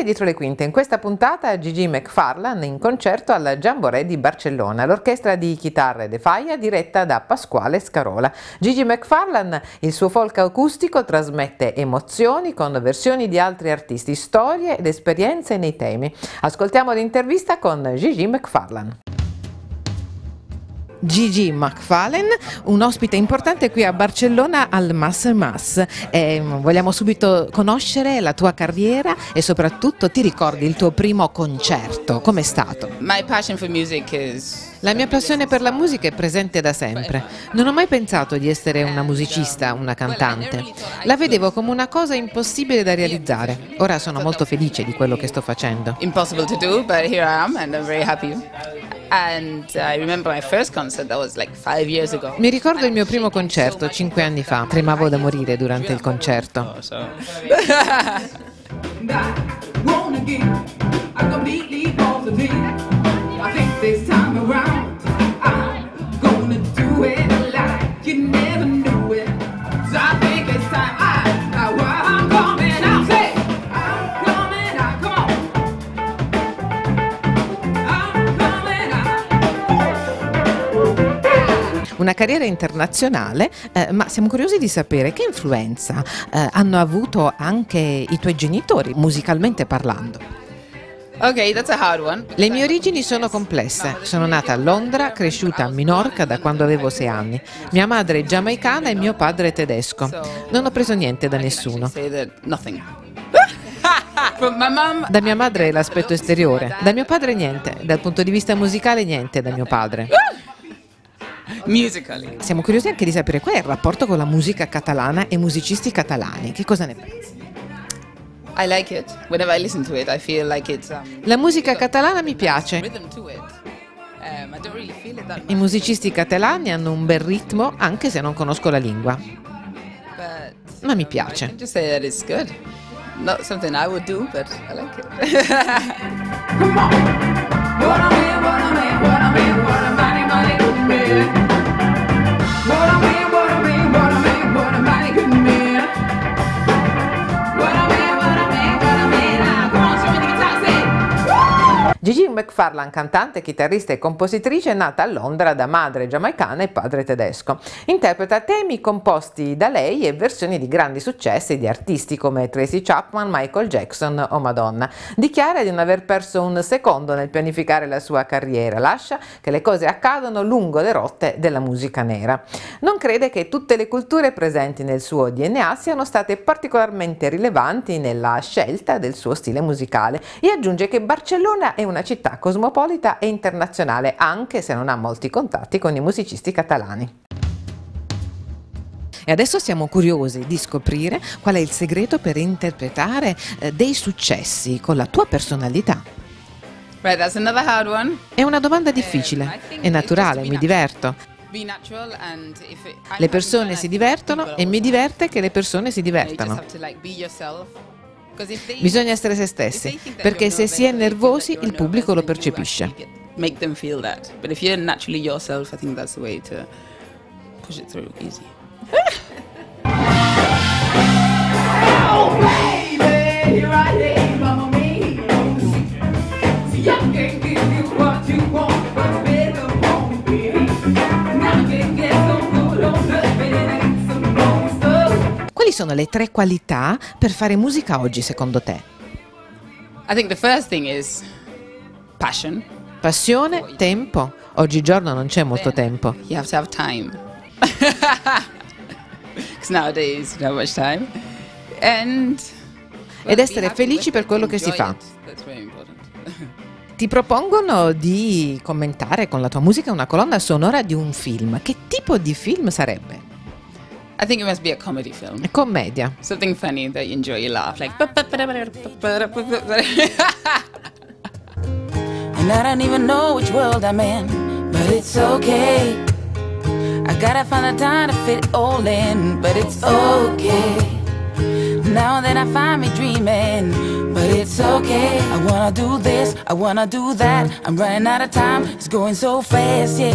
Benvenuti Dietro le Quinte. In questa puntata Gigi McFarlane in concerto al Jamboree di Barcellona, l'orchestra di chitarre De Faia diretta da Pasquale Scarola. Gigi McFarlane, il suo folk acustico trasmette emozioni con versioni di altri artisti, storie ed esperienze nei temi. Ascoltiamo l'intervista con Gigi McFarlane. Gigi McFarlane, un ospite importante qui a Barcellona al Mass Mass. E vogliamo subito conoscere la tua carriera e soprattutto ti ricordi il tuo primo concerto, com'è stato? La mia passione per la musica è presente da sempre. Non ho mai pensato di essere una musicista, una cantante. La vedevo come una cosa impossibile da realizzare. Ora sono molto felice di quello che sto facendo. Impossible to do, but here I am and I'm very happy. Mi ricordo il mio primo concerto cinque anni fa. Tremavo da morire durante il concerto. carriera internazionale, eh, ma siamo curiosi di sapere che influenza eh, hanno avuto anche i tuoi genitori, musicalmente parlando. Okay, that's a hard one. Le mie origini sono complesse. Sono nata a Londra, cresciuta a Minorca da quando avevo sei anni. Mia madre è giamaicana e mio padre è tedesco. Non ho preso niente da nessuno. Da mia madre l'aspetto esteriore, da mio padre niente, dal punto di vista musicale niente da mio padre. Musically. Siamo curiosi anche di sapere qual è il rapporto con la musica catalana e musicisti catalani. Che cosa ne pensi? I like it. Whenever I listen to it, I feel like it's, um, la musica catalana mi piace. Um, I musicisti catalani hanno un bel ritmo anche se non conosco la lingua. Ma mi piace. Not something I would do, but I like it. Come on. Gigi McFarlane, cantante, chitarrista e compositrice, è nata a Londra da madre giamaicana e padre tedesco. Interpreta temi composti da lei e versioni di grandi successi di artisti come Tracy Chapman, Michael Jackson o Madonna. Dichiara di non aver perso un secondo nel pianificare la sua carriera, lascia che le cose accadano lungo le rotte della musica nera. Non crede che tutte le culture presenti nel suo DNA siano state particolarmente rilevanti nella scelta del suo stile musicale e aggiunge che Barcellona è una città cosmopolita e internazionale, anche se non ha molti contatti con i musicisti catalani. E adesso siamo curiosi di scoprire qual è il segreto per interpretare eh, dei successi con la tua personalità. È una domanda difficile, è naturale, mi diverto. Le persone si divertono e mi diverte che le persone si divertano. Bisogna essere se stessi, perché se si è nervosi il pubblico lo percepisce. Make them feel that. But if you're naturally yourself, I think that's the way to push it through easy. Sono le tre qualità per fare musica oggi secondo te? I think the first thing is passion. Passione, tempo. Oggigiorno non c'è molto tempo. You have to have time. Because nowadays you don't have much time. And ed essere felici per quello che si fa. Ti propongono di commentare con la tua musica una colonna sonora di un film. Che tipo di film sarebbe? I think it must be a comedy film. A commedia. Something funny that you enjoy, you laugh. Like. and I don't even know which world I'm in, but it's okay. I gotta find the time to fit all in, but it's okay. Now that I find me dreaming, but it's okay. I wanna do this, I wanna do that. I'm running out of time, it's going so fast, yeah.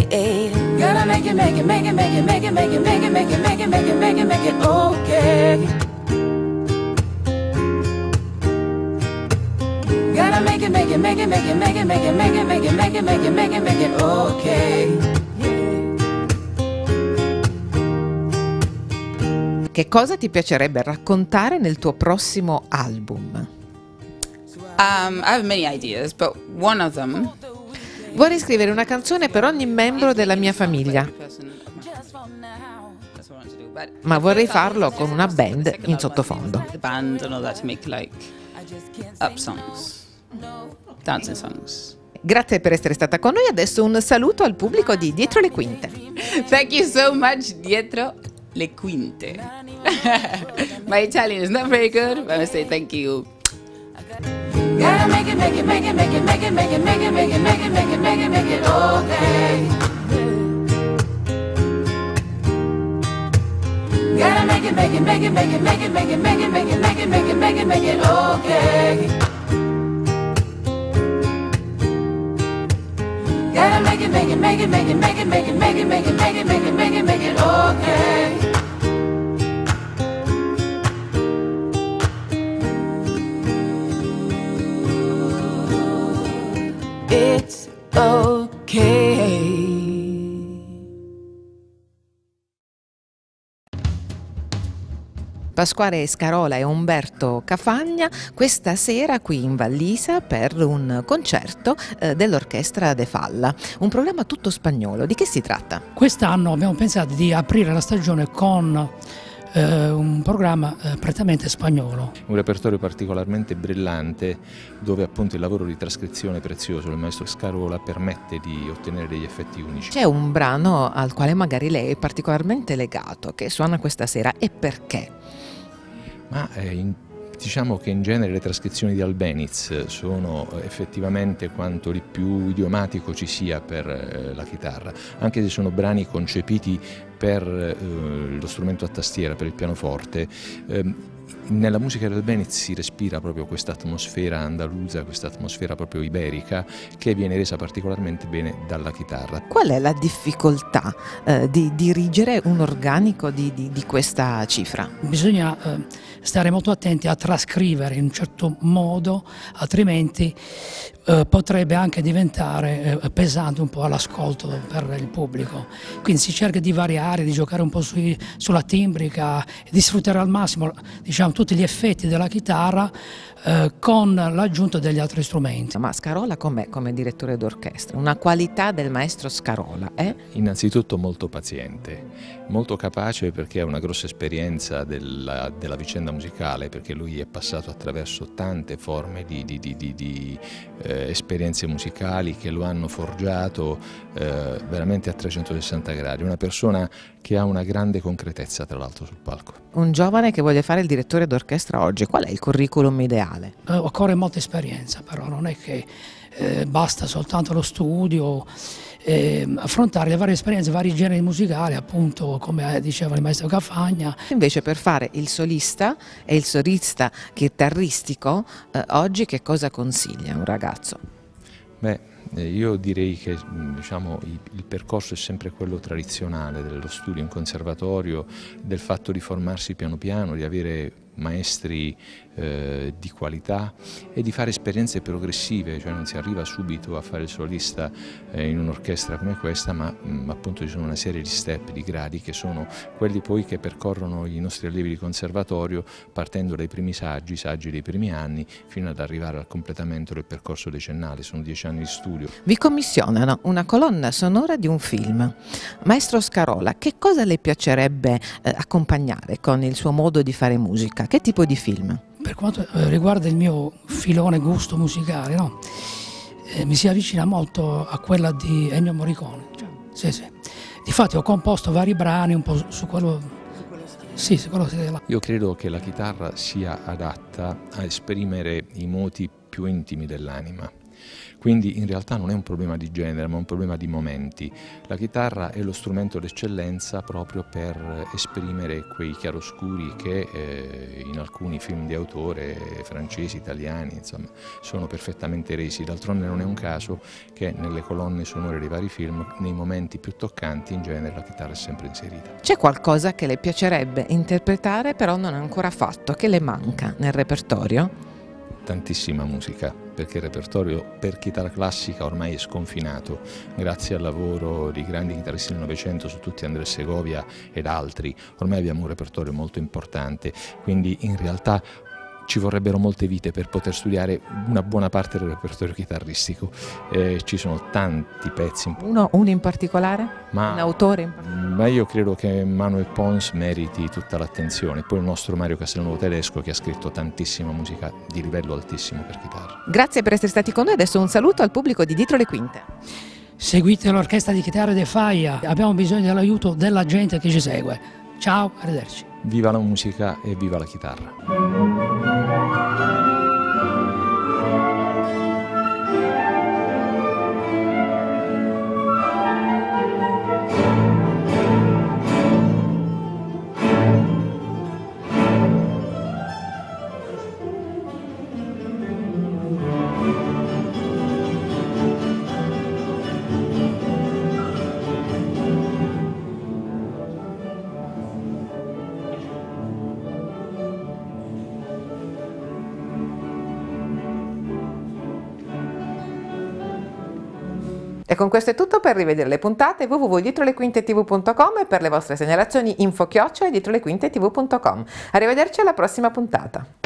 Gotta make it, make it, make it, make it, make it, make it, make it, make it, make it, make it, make it, make it, okay. Gotta make it, make it, make it, make it, make it, make it, make it, make it, make it, make it, make it, make it, okay. Che cosa ti piacerebbe raccontare nel tuo prossimo album? Um, I have many ideas, but one of them Vorrei scrivere una canzone per ogni membro della mia famiglia, ma vorrei farlo con una band in sottofondo. Grazie per essere stata con noi. Adesso un saluto al pubblico di Dietro le Quinte. Thank you so much, dietro le quinte. My Italian is not very good, but I say thank you. Make it, make it, make it, make it, make it, make it, make it, make it, make it, make it, make it, make it, okay. Gotta make it, make it, make it, make it, make it, make it, make it, make it, make it, make it, make it, make it, okay. Gotta make it, make it, make it, make it, make it, make it, make it, make it, make it, make it, make it, make it, okay. It's okay. Pasquale Scarola e Umberto Cafagna questa sera qui in Vallisa per un concerto eh, dell'orchestra De Falla, un programma tutto spagnolo. Di che si tratta? Quest'anno abbiamo pensato di aprire la stagione con eh, un programma eh, prettamente spagnolo. Un repertorio particolarmente brillante dove appunto il lavoro di trascrizione prezioso del maestro Scarola permette di ottenere degli effetti unici. C'è un brano al quale magari lei è particolarmente legato, che suona questa sera e perché? Ma eh, in- diciamo che in genere le trascrizioni di Albeniz sono eh, effettivamente quanto di più idiomatico ci sia per eh, la chitarra, anche se sono brani concepiti per eh, lo strumento a tastiera, per il pianoforte. Nella musica di Albeniz si respira proprio questa atmosfera andalusa, questa atmosfera proprio iberica che viene resa particolarmente bene dalla chitarra. Qual è la difficoltà eh, di dirigere un organico di, di- di questa cifra? Bisogna eh, stare molto attenti a trascrivere in un certo modo, altrimenti eh, potrebbe anche diventare eh, pesante un po' all'ascolto per il pubblico. Quindi si cerca di variare, di giocare un po' sui- sulla timbrica di sfruttare al massimo diciamo, tutti gli effetti della chitarra eh, con l'aggiunta degli altri strumenti. Ma Scarola com'è come direttore d'orchestra? Una qualità del maestro Scarola, eh? Innanzitutto molto paziente, molto capace perché ha una grossa esperienza della, della vicenda musicale, perché lui è passato attraverso tante forme di, di- di- di- di, eh, esperienze musicali che lo hanno forgiato eh, veramente a 360 gradi. Una persona che ha una grande concretezza tra l'altro sul palco. Un giovane che vuole fare il direttore d'orchestra oggi, qual è il curriculum ideale? Eh, occorre molta esperienza, però non è che eh, basta soltanto lo studio, eh, affrontare le varie esperienze, vari generi musicali, appunto come eh, diceva il maestro Cafagna. Invece per fare il solista e il solista chitarristico, eh, oggi che cosa consiglia un ragazzo? Beh, eh, io direi che mh, diciamo, il percorso è sempre quello tradizionale dello studio in conservatorio, del fatto di formarsi piano piano, di avere maestri eh, di qualità e di fare esperienze progressive, cioè non si arriva subito a fare il solista eh, in un'orchestra come questa, ma mh, appunto ci sono una serie di step, di gradi che sono quelli poi che percorrono i nostri allievi di conservatorio partendo dai primi saggi, saggi dei primi anni, fino ad arrivare al completamento del percorso decennale, sono dieci anni di studio. Vi commissionano una colonna sonora di un film. Maestro Scarola, che cosa le piacerebbe eh, accompagnare con il suo modo di fare musica? Che tipo di film? Per quanto eh, riguarda il mio filone gusto musicale, no? Eh, mi si avvicina molto a quella di Ennio Morricone. Cioè, sì, sì. Difatti ho composto vari brani un po' su- quello... Sì. Io credo che la chitarra sia adatta a esprimere i moti più intimi dell'anima. Quindi in realtà non è un problema di genere, ma un problema di momenti. La chitarra è lo strumento d'eccellenza proprio per esprimere quei chiaroscuri che eh, in alcuni film di autore, francesi, italiani, insomma, sono perfettamente resi. D'altronde non è un caso che nelle colonne sonore dei vari film, nei momenti più toccanti, in genere la chitarra è sempre inserita. C'è qualcosa che le piacerebbe interpretare però non ha ancora fatto, che le manca nel repertorio? Tantissima musica. Perché il repertorio per chitarra classica ormai è sconfinato, grazie al lavoro di grandi chitarristi del Novecento, su tutti Andrea Segovia ed altri, ormai abbiamo un repertorio molto importante, quindi in realtà ci vorrebbero molte vite per poter studiare una buona parte del repertorio chitarristico. Eh, ci sono tanti pezzi. Uno, uno in particolare? Ma, un autore? Ma io credo che Manuel Pons meriti tutta l'attenzione. Poi il nostro Mario Castelnuovo tedesco che ha scritto tantissima musica di livello altissimo per chitarra. Grazie per essere stati con noi. Adesso un saluto al pubblico di Dietro le Quinte. Seguite l'orchestra di chitarra De Faia. Abbiamo bisogno dell'aiuto della gente che ci segue. Ciao, arrivederci. Viva la musica e viva la chitarra. Con questo è tutto per rivedere le puntate www.dietrolequintetv.com e per le vostre segnalazioni info chiocciola dietrolequintetv.com. Arrivederci alla prossima puntata.